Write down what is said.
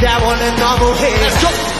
that one and double hit. Let's go.